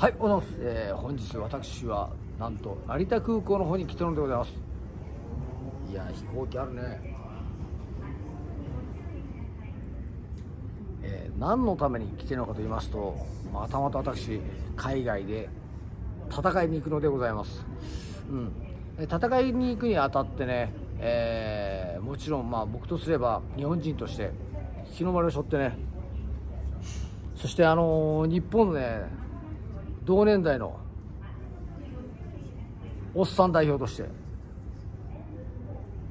はいおはす、えー、本日私はなんと成田空港の方に来てるんでございます。いや飛行機あるね。えー、何のために来てるのかと言いますとまたまた私海外で戦いに行くのでございます。うん。戦いに行くにあたってね、えー、もちろんまあ僕とすれば日本人として日の丸を背負ってね。そしてあのー、日本のね同年代のおっさん代表として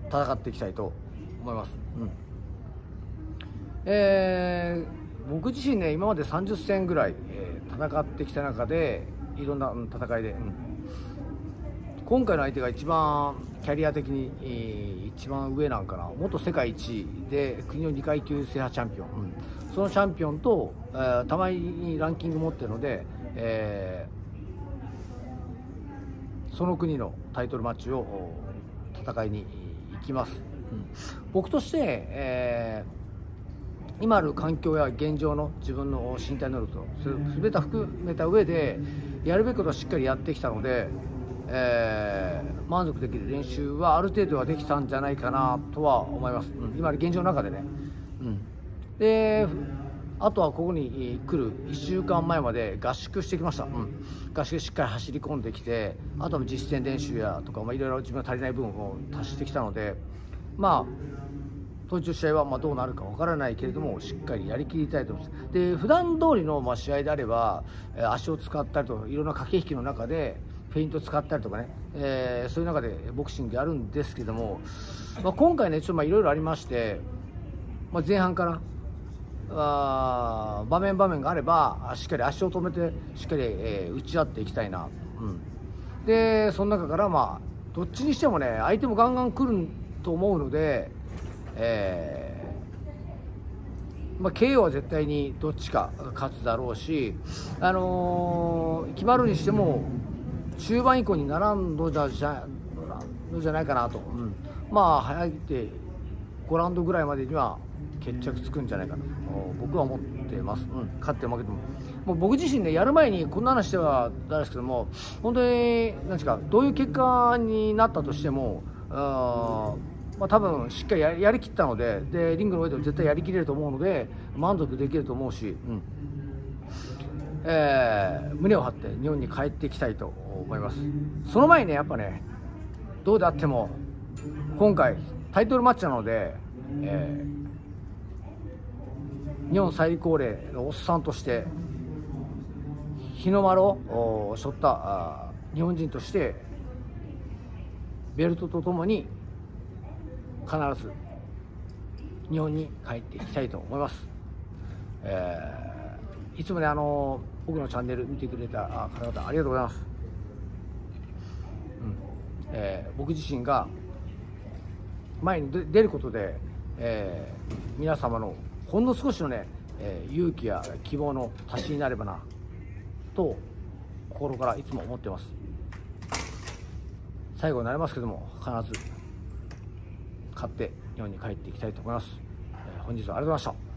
戦っていきたいと思います、うん。えー、僕自身ね今まで30戦ぐらい、えー、戦ってきた中でいろんな戦いで、うん、今回の相手が一番キャリア的に、えー、一番上なんかな。元世界一で国の2階級制覇チャンピオン、うん、そのチャンピオンと、えー、たまにランキング持ってるのでえー、その国のタイトルマッチを戦いに行きます、うん、僕として、えー、今ある環境や現状の自分の身体能力と全て含めた上でやるべきことはしっかりやってきたので、えー、満足できる練習はある程度はできたんじゃないかなとは思います、うん、今ある現状の中でね、うん、であとはここに来る1週間前まで合宿してきました、うん、合宿しっかり走り込んできてあとは実践練習やとか、いろいろ自分が足りない部分を足してきたのでまあ当日の試合はまどうなるかわからないけれどもしっかりやりきりたいと思います。で普段通りのま試合であれば足を使ったりとかいろんな駆け引きの中でフェイント使ったりとかね、えー、そういう中でボクシングやるんですけども、まあ、今回ねちょっといろいろありまして、まあ、前半からあ場面場面があればしっかり足を止めてしっかり、えー、打ち合っていきたいな、うん、でその中からまあどっちにしてもね相手もガンガン来ると思うので、えーまあ、KO は絶対にどっちか勝つだろうし、あのー、決まるにしても中盤以降にならんのじゃじゃのじゃないかなと、うん、まあ早いって5ラウンドぐらいまでには決着つくんじゃないかな。と僕は思ってます、うん、勝っても負けても。もう僕自身ねやる前にこんな話してはなんですけども本当に何ですかどういう結果になったとしてもあまあ、多分しっかりやりきったのででリングの上でも絶対やりきれると思うので満足できると思うし、うん。えー、胸を張って日本に帰っていきたいと思います。その前にねやっぱねどうであっても今回タイトルマッチなので、えー日本最高齢のおっさんとして日の丸を背負った日本人としてベルトとともに必ず日本に帰っていきたいと思います、えー、いつもねあの僕のチャンネル見てくれた方々ありがとうございます、うん。えー、僕自身が前に出ることで、えー、皆様のほんの少しのね、えー、勇気や希望の足しになればなと心からいつも思ってます。最後になりますけども必ず買って日本に帰っていきたいと思います、えー、本日はありがとうございました。